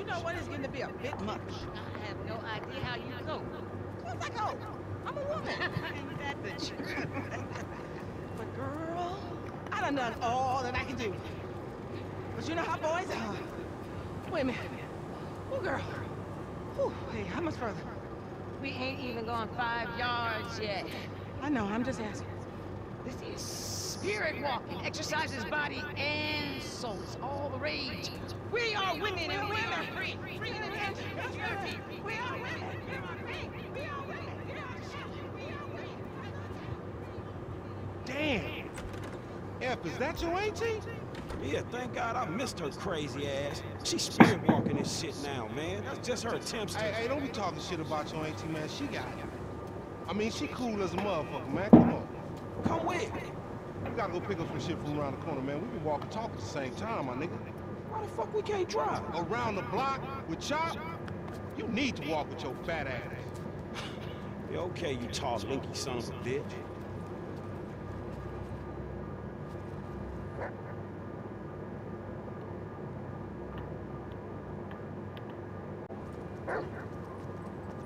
you know what? It's getting to be a bit much. I have no idea how you cope. Of I go. Oh, I'm a woman. Ain't that the truth? but girl, I done done all that I can do. But you know how boys are. Wait a minute. Oh, girl. Whew, hey, how much further? We ain't even gone five yards yet. I know, I'm just asking. This is spirit walking. Exercises body and soul. It's all the rage. We are women and we are free. Free in attention. That's. We are women. We are free. We are women. We are children. We are women. Damn. F, is that your auntie? Yeah, thank God I missed her crazy ass. She's spirit walking this shit now, man. That's just her attempts to... Hey, hey, don't be talking shit about your auntie, man. She got it. I mean, she cool as a motherfucker, man. Come with. We gotta go pick up some shit from around the corner, man. We can walk and talk at the same time, my nigga. Why the fuck we can't drive? Around the block with Chop, you need to walk with your fat ass. Yeah, okay, you tall, linky son of a bitch.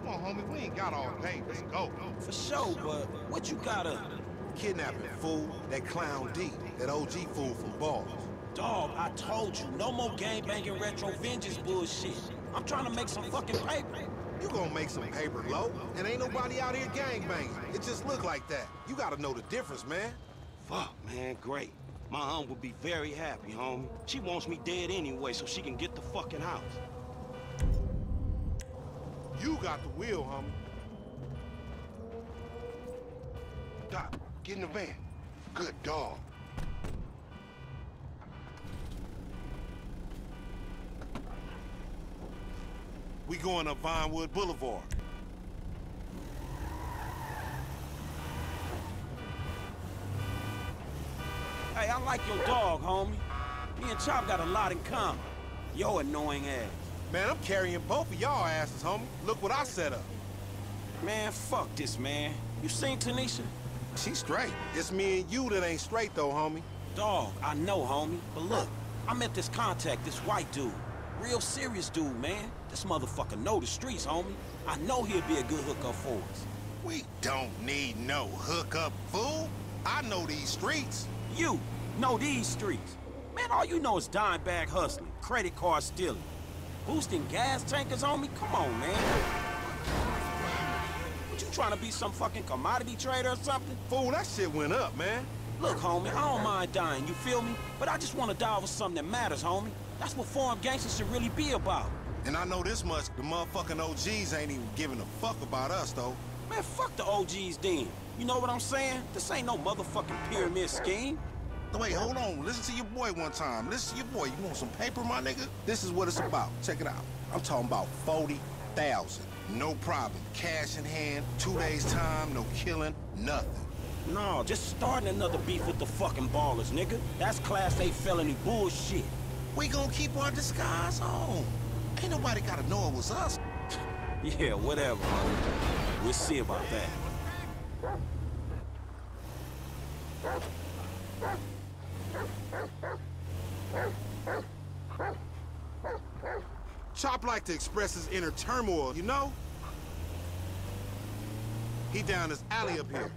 Come on, homie. We ain't got all day. Let's go. For sure, but what you got up? Kidnapping, fool. That clown D. That OG fool from Ballas. Dog, I told you, no more gang-banging retro vengeance bullshit. I'm trying to make some fucking paper. You gonna make some paper, low? And ain't nobody out here gangbanging. It just look like that. You gotta know the difference, man. Fuck, man, great. My aunt would be very happy, homie. She wants me dead anyway so she can get the fucking house. You got the wheel, homie. Get in the van. Good dog. We going up Vinewood Boulevard. Hey, I like your dog, homie. Me and Chop got a lot in common. Yo annoying ass. Man, I'm carrying both of y'all asses, homie. Look what I set up. Man, fuck this, man. You seen Tanisha? She straight. It's me and you that ain't straight, though, homie. Dog, I know, homie. But look, I met this contact, this white dude. Real serious dude, man. This motherfucker know the streets, homie. I know he'll be a good hookup for us. We don't need no hookup, fool. I know these streets. You know these streets. Man, all you know is dime bag hustling, credit card stealing, boosting gas tankers on me. Come on, man. What you trying to be some fucking commodity trader or something? Fool, that shit went up, man. Look, homie, I don't mind dying, you feel me? But I just want to die over something that matters, homie. That's what foreign gangsters should really be about. And I know this much, the motherfucking OGs ain't even giving a fuck about us, though. Man, fuck the OGs then. You know what I'm saying? This ain't no motherfucking pyramid scheme. Wait, hold on. Listen to your boy one time. Listen to your boy. You want some paper, my nigga? This is what it's about. Check it out. I'm talking about 40,000. No problem. Cash in hand, two days time, no killing, nothing. No, just starting another beef with the fucking Ballas, nigga. That's class A felony bullshit. We gonna keep our disguise on. Ain't nobody gotta know it was us. Yeah, whatever. We'll see about that. Chop like to express his inner turmoil, you know? He down this alley up here.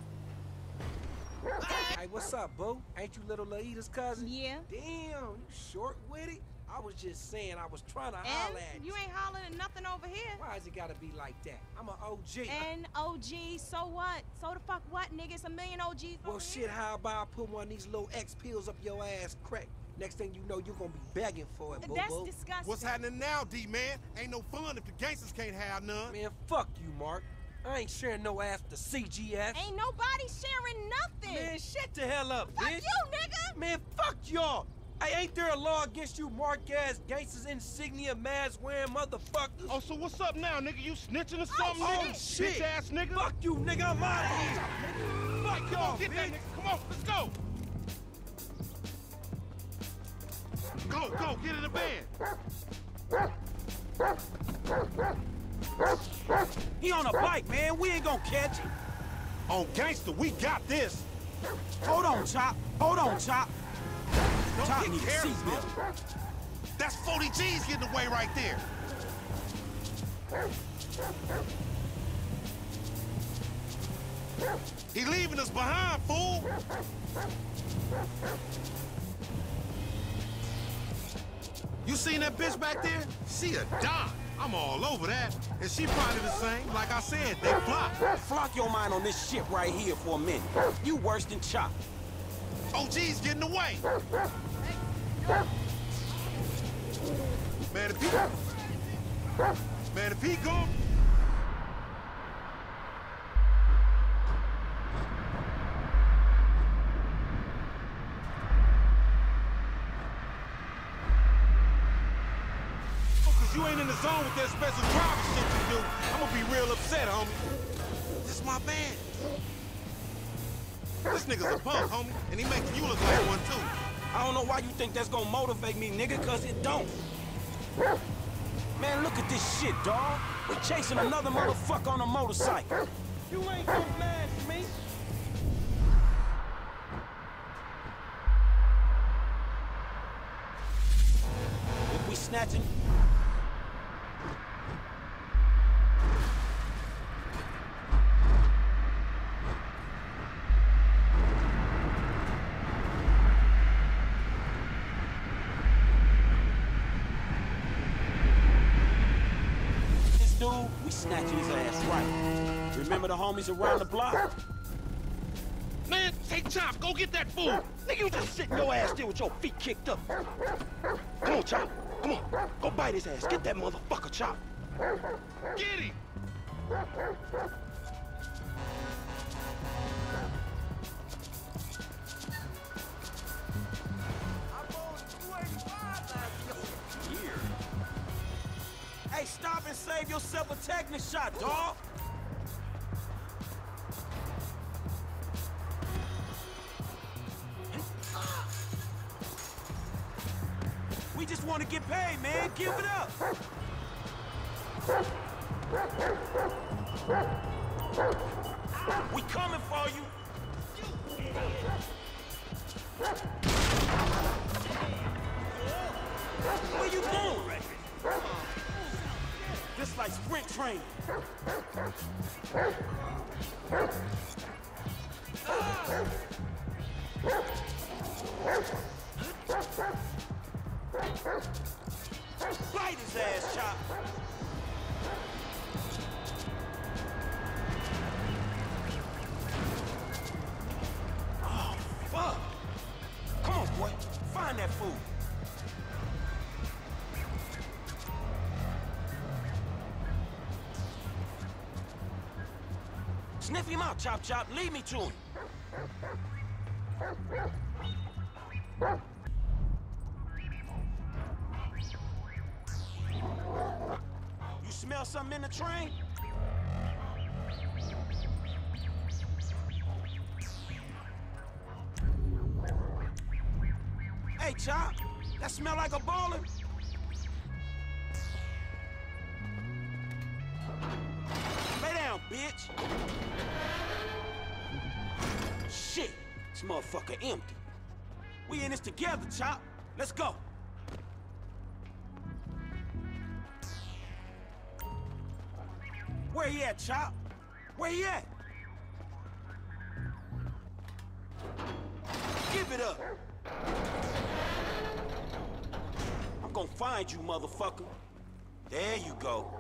Hey, what's up, boo? Ain't you little Laida's cousin? Yeah. Damn, you short-witted? I was just saying I was trying to holler at And you ain't hollering at nothing over here. Why is it gotta be like that? I'm an OG. And OG, so what? So the fuck what, nigga? It's a million OGs well, over shit, here. how about I put one of these little X pills up your ass crack? Next thing you know, you're gonna be begging for it, boo That's boo. disgusting. What's happening now, D-man? Ain't no fun if the gangsters can't have none. Man, fuck you, Mark. I ain't sharing no ass with the CGF. Ain't nobody sharing nothing. Man, shut the hell up, fuck bitch. you, nigga. Man, fuck y'all. Hey, ain't there a law against you mark-ass gangsters insignia mask wearing motherfuckers? Oh, so what's up now, nigga? You snitching or oh, something, Oh, nigga? shit. Bitch ass nigga. Fuck you, nigga. I'm out of here. Fuck y'all, on, get that bitch. nigga. Come on, let's go. Go, go, get in the van. He on a bike, man. We ain't gonna catch him. On gangster, we got this. Hold on, Chop. Hold on, Chop. Don't Chop get need a careless, seatbelt. That's 40 G's getting away right there. He leaving us behind, fool. You seen that bitch back there? She a dime. I'm all over that. And she probably the same. Like I said, they flock. Flock your mind on this shit right here for a minute. You worse than Chop. OG's getting away. Man, if he... Man, if he gone... Cause you ain't in the zone with that special driver shit you do. I'm gonna be real upset, homie. This my man. This nigga's a punk, homie, and he making you look like one too. I don't know why you think that's gonna motivate me, nigga, cause it don't. Man, look at this shit, dawg. We chasing another motherfucker on a motorcycle. You ain't gonna match me. If we snatching... homies around the block? Man, take Chop, go get that fool. Nigga, you just sitting your ass there with your feet kicked up. Come on, Chop. Come on. Go bite his ass. Get that motherfucker, Chop. Get him. Hey, stop and save yourself a tetanus shot, dawg. Just want to get paid, man. Give it up. We coming for you. Where you going? This like sprint training. Ah. Bite his ass, Chop. Oh, fuck. Come on, boy. Find that fool. Sniff him out, Chop Chop. Lead me to him. Train? Hey, Chop. That smell like a Balla? Lay down, bitch. Shit, this motherfucker empty. We in this together, Chop. Let's go. Where he at, Chop? Where he at? Give it up. I'm gonna find you, motherfucker. There you go.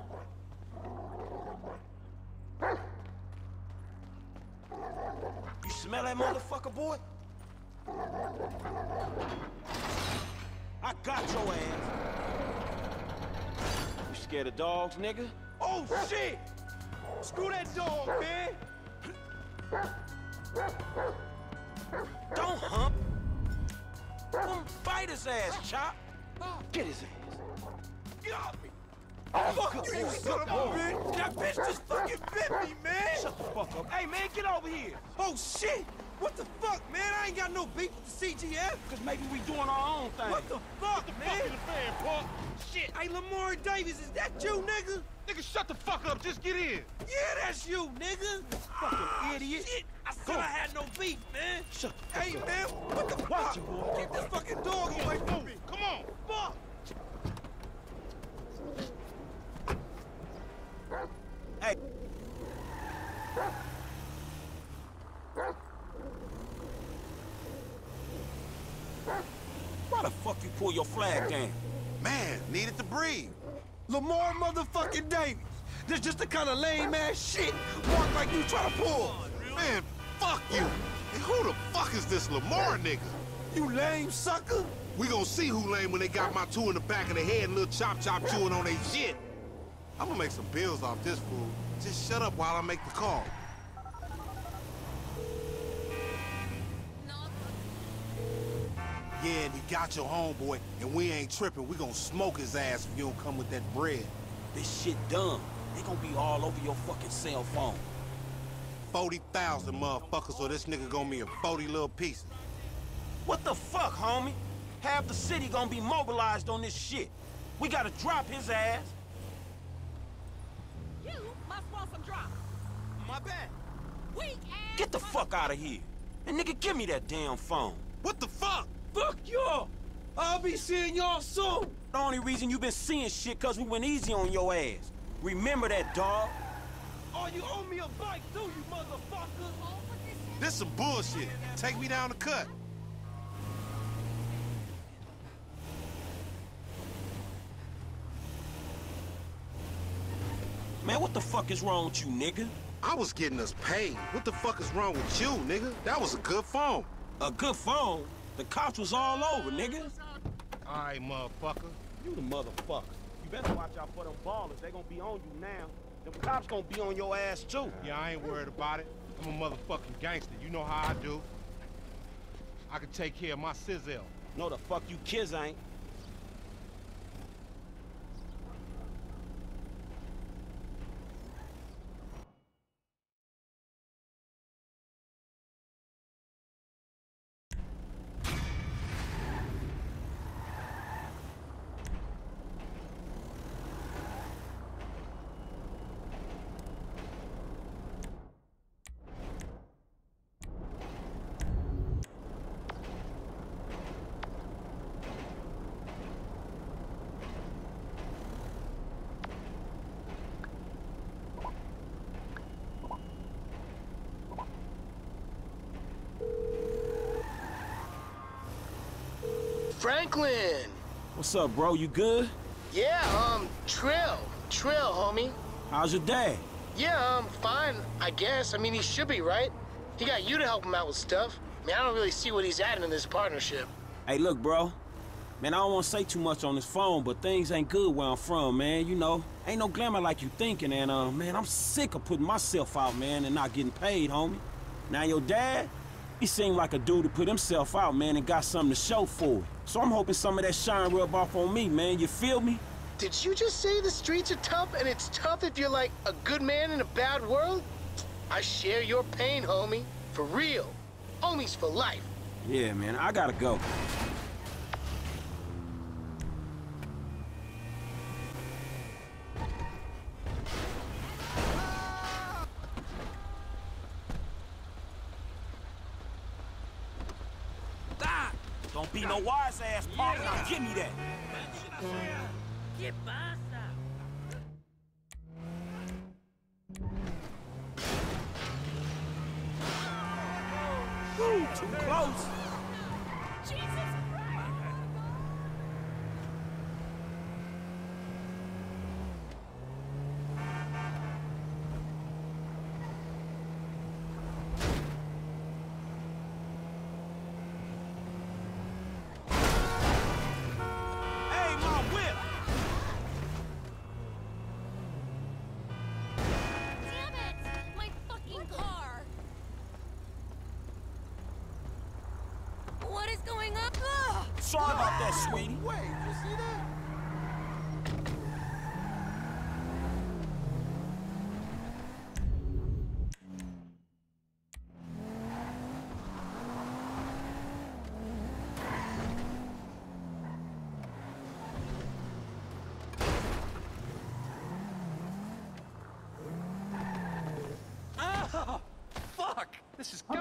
You smell that motherfucker, boy? I got your ass. You scared of dogs, nigga? Oh shit! Screw that dog, man! Don't hump. Come bite his ass, Chop. Get his ass. Get off me! Oh, Fuck good you, boy, son of a bitch! That bitch just fucking bit me, man! Shut the fuck up. Hey, man, get over here! Oh, shit! What the fuck, man? I ain't got no beef with the CGF. Cause maybe we doing our own thing. What the fuck, the man? Fuck the fan, punk? Shit. Hey, Lamar Davis, is that you, nigga? Nigga, shut the fuck up. Just get in. Yeah, that's you, nigga. Fucking oh, idiot. Shit. I said I had no beef, man. Shut the hey, fuck man, what the fuck? You, boy. Get this fucking dog Come away from me. Come on. Fuck. Hey. Why the fuck you pull your flag down? Man, needed to breathe. Lamar motherfucking Davis. This just the kind of lame ass shit walk like you try to pull. Man, fuck you. And who the fuck is this Lamar nigga? You lame sucker. We gonna see who lame when they got my two in the back of the head and little chop chop chewing on their shit. I'm gonna make some bills off this fool. Just shut up while I make the call. Yeah, and he got your homeboy, and we ain't tripping. We gonna smoke his ass if you don't come with that bread. This shit dumb. They gonna be all over your fucking cell phone. 40,000 motherfuckers, so this nigga gonna be in 40 little pieces. What the fuck, homie? Half the city gonna be mobilized on this shit. We gotta drop his ass. You must want some drop. My bad. Weak ass. Get the fuck out of here. And nigga, give me that damn phone. What the fuck? Fuck y'all. I'll be seeing y'all soon. The only reason you been seeing shit cause we went easy on your ass. Remember that, dog? Oh, you owe me a bike too, you motherfucker. This some bullshit. Take me down the cut. Man, what the fuck is wrong with you, nigga? I was getting us paid. What the fuck is wrong with you, nigga? That was a good phone. A good phone? The cops was all over, nigga. All right, motherfucker. You the motherfucker. You better watch out for them Ballas. They gonna be on you now. Them cops gonna be on your ass, too. Yeah, I ain't worried about it. I'm a motherfucking gangster. You know how I do. I can take care of my sizzle. No, the fuck you kids ain't. Franklin! What's up, bro? You good? Yeah, um, Trill. Trill, homie. How's your dad? Yeah, um, fine, I guess. I mean, he should be, right? He got you to help him out with stuff. I mean, I don't really see what he's adding in this partnership. Hey, look, bro. Man, I don't want to say too much on this phone, but things ain't good where I'm from, man. You know, ain't no glamour like you thinking, and, uh, man, I'm sick of putting myself out, man, and not getting paid, homie. Now, your dad, he seemed like a dude to put himself out, man, and got something to show for it. So I'm hoping some of that shine rub off on me, man. You feel me? Did you just say the streets are tough and it's tough if you're like a good man in a bad world? I share your pain, homie. For real. Homies for life. Yeah, man, I gotta go. Don't be no wise ass partner. Give me that.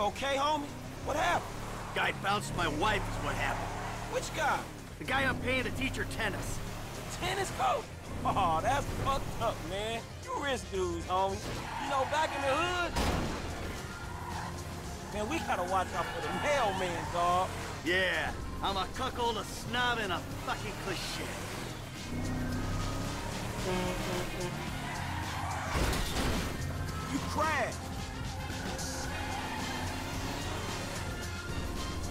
You okay, homie? What happened? Guy bounced my wife is what happened. Which guy? The guy I'm paying to teach her tennis. Tennis coach? Oh, that's fucked up, man. You rich dudes, homie. You know, back in the hood, man, we gotta watch out for the mailman, dog. Yeah, I'm a cuckold, a snob, and a fucking cliche. You crashed.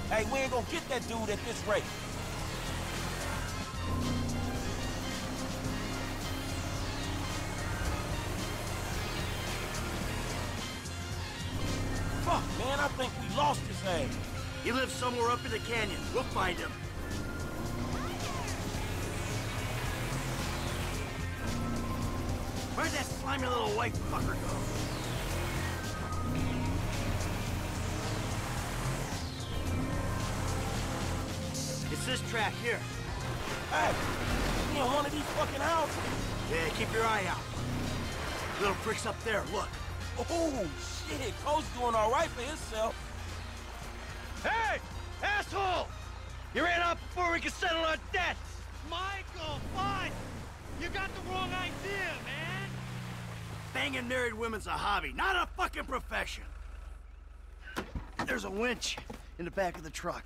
Hey, we ain't gonna get that dude at this rate. Fuck, man, I think we lost his ass. He lives somewhere up in the canyon. We'll find him. Where'd that slimy little white fucker go? This track here. Hey, he in one of these fucking houses. Yeah, keep your eye out. Little prick's up there, look. Oh, shit, Kyle's doing all right for himself. Hey! Asshole! You ran off before we could settle our debts! Michael, fine! You got the wrong idea, man! Banging married women's a hobby, not a fucking profession. There's a winch in the back of the truck.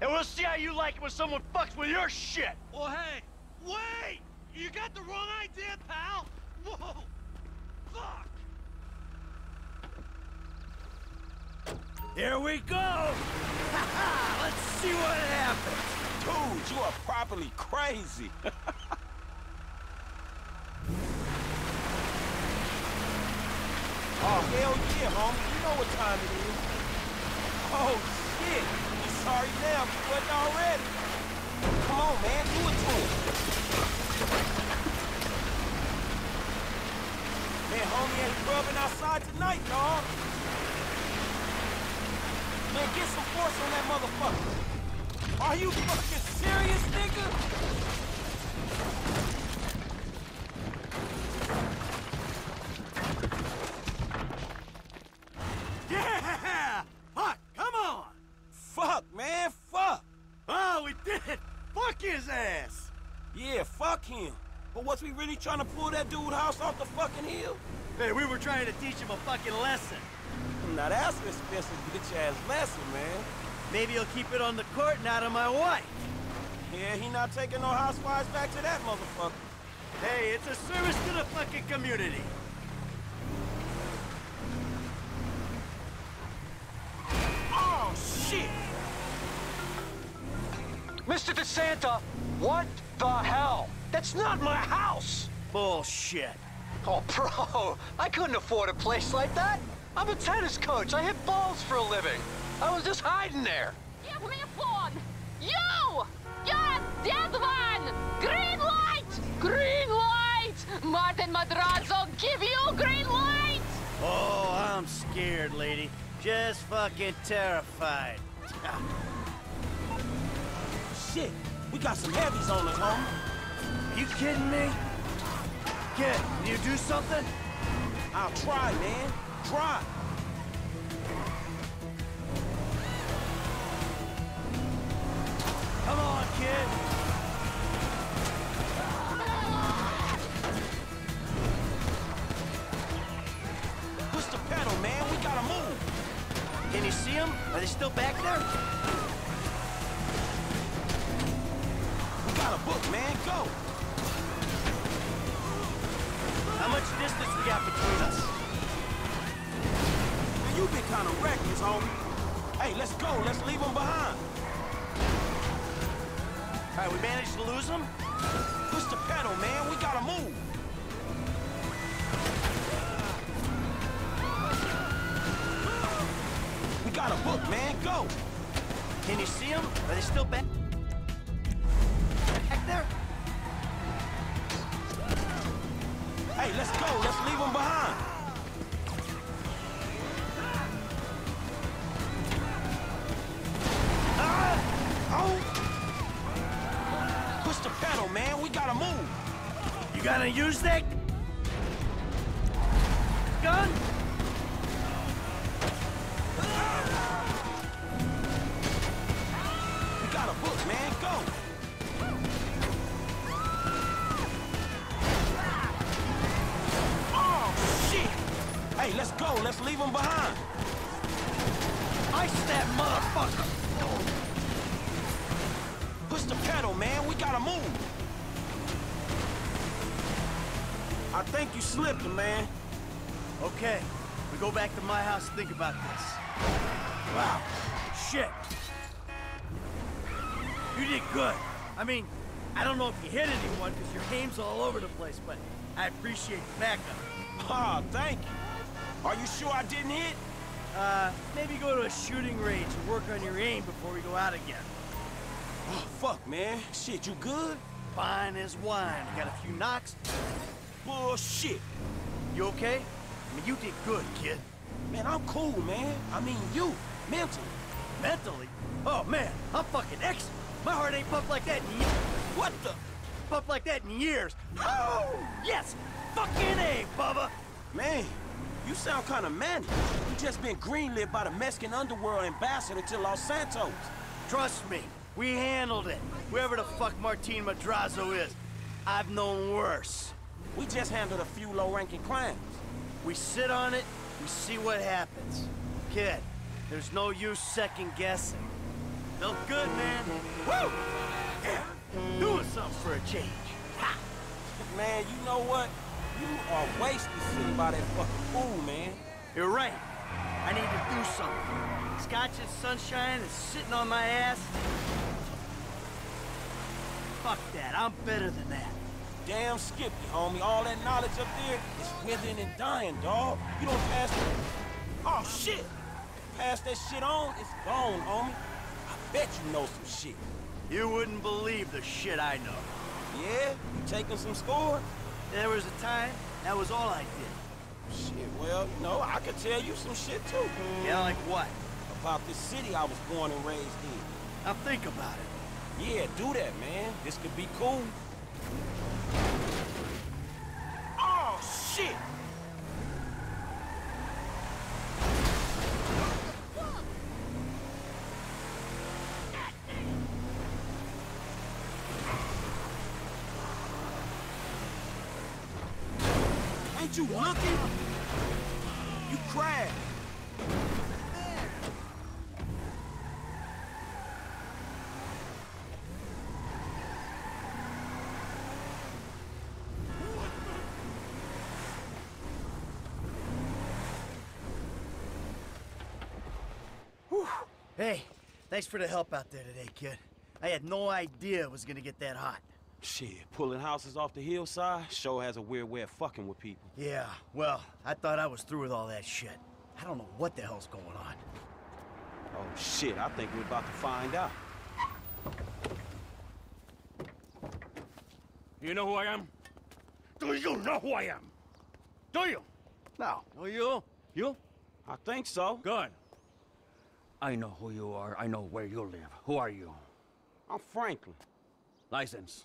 And we'll see how you like it when someone fucks with your shit! Well, hey, wait! You got the wrong idea, pal! Whoa! Fuck! Here we go! Ha ha! Let's see what happens! Dude, you are properly crazy. oh, hell yeah, homie. You know what time it is. Oh, shit. Sorry now, but you wasn't already. Come on, man. Do it to him. Man, homie ain't rubbing outside tonight, dog. Man, get some force on that motherfucker. Are you fucking serious, nigga? Yeah! Fuck, come on! Fuck, man, fuck. Oh, we did it! Fuck his ass! Yeah, fuck him. But was we really trying to pull that dude house off the fucking hill? Hey, we were trying to teach him a fucking lesson. Now that's an expensive bitch-ass lesson, man. Maybe he'll keep it on the court and out of my wife. Yeah, he not taking no housewives back to that motherfucker. Hey, it's a service to the fucking community. Bullshit. Oh, bro, I couldn't afford a place like that. I'm a tennis coach. I hit balls for a living. I was just hiding there. Give me a phone! You! Yes, that one! Green light! Green light! Martin Madrazo, give you green light! Oh, I'm scared, lady. Just fucking terrified. shit. We got some heavies on us, homie. Are you kidding me? Kid, can you do something? I'll try, man. Try. Come on, kid. Push the pedal, man. We gotta move. Can you see them? Are they still back there? We got a book, man. Go. How much distance we got between us? Man, you been kind of reckless, homie. Hey, let's go. Let's leave them behind. All right, we managed to lose them? Push the pedal, man. We gotta move. We got a book, man. Go. Can you see them? Are they still back? Back them behind. Ice that motherfucker! Push the pedal, man. We gotta move. I think you slipped man. Okay, we go back to my house think about this. Wow, shit. You did good. I mean, I don't know if you hit anyone because your aim's all over the place, but I appreciate the backup. Ah, thank you. Are you sure I didn't hit? Uh, maybe go to a shooting range and work on your aim before we go out again. Oh, fuck, man. Shit, you good? Fine as wine. Got a few knocks? Bullshit. You okay? I mean, you did good, kid. Man, I'm cool, man. I mean, you. Mentally. Mentally? Oh, man, I'm fucking excellent. My heart ain't pumped like that in years. What the? Pumped like that in years. Oh, yes! Fucking A, Bubba! Man, you sound kind of manic. You just been greenlit by the Mexican underworld ambassador to Los Santos. Trust me, we handled it. Whoever the fuck Martin Madrazo is, I've known worse. We just handled a few low-ranking crimes. We sit on it, we see what happens. Kid, there's no use second guessing. Felt good, man. Woo! Yeah, doing something for a change. Ha! Man, you know what? You are wasted sitting by that fucking pool, man. You're right. I need to do something. Scotch and sunshine is sitting on my ass. Fuck that, I'm better than that. Damn Skippy, homie. All that knowledge up there is withering and dying, dog. You don't pass it. Oh, shit! Pass that shit on, it's gone, homie. I bet you know some shit. You wouldn't believe the shit I know. Yeah? You taking some score? There was a time, that was all I did. Shit, well, you know, I could tell you some shit, too. Yeah, like what? About this city I was born and raised in. Now think about it. Yeah, do that, man. This could be cool. Oh, shit! Ain't you looking? You. Whew. Hey, thanks for the help out there today, kid. I had no idea it was gonna get that hot. Shit, pulling houses off the hillside sure has a weird way of fucking with people. Yeah, well, I thought I was through with all that shit. I don't know what the hell's going on. Oh shit, I think we're about to find out. You know who I am? Do you know who I am? Do you? No. Oh, you? You? I think so. Good. I know who you are. I know where you live. Who are you? I'm Franklin. License.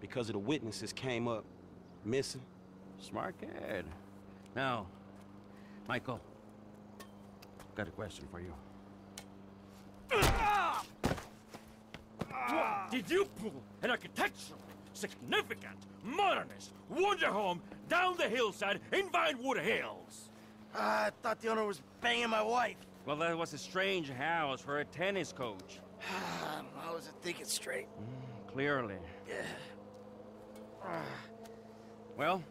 because of the witnesses came up missing. Smart kid. Now, Michael, got a question for you. Did you pull an architectural, significant, modernist wonder home down the hillside in Vinewood Hills? I thought the owner was banging my wife. Well, that was a strange house for a tennis coach. I wasn't thinking straight. Mm, clearly. Well,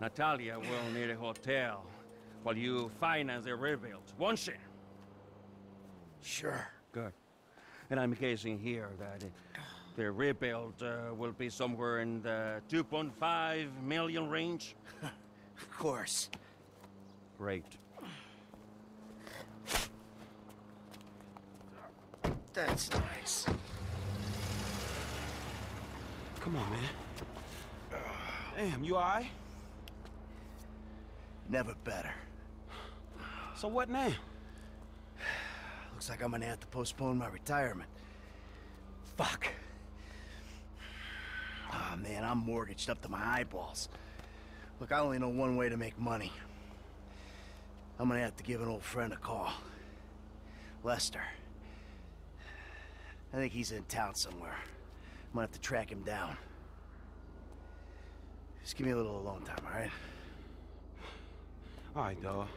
Natalia will need a hotel while you finance the rebuild, won't she? Sure. Good. And I'm guessing here that uh, the rebuild uh, will be somewhere in the 2.5 million range. Of course. Great. That's nice. Come on, man. Damn, you all right? Never better. So what now? Looks like I'm gonna have to postpone my retirement. Fuck. Ah, man, I'm mortgaged up to my eyeballs. Look, I only know one way to make money. I'm gonna have to give an old friend a call. Lester. I think he's in town somewhere. Gonna have to track him down. Just give me a little alone time, all right? All right, dawg.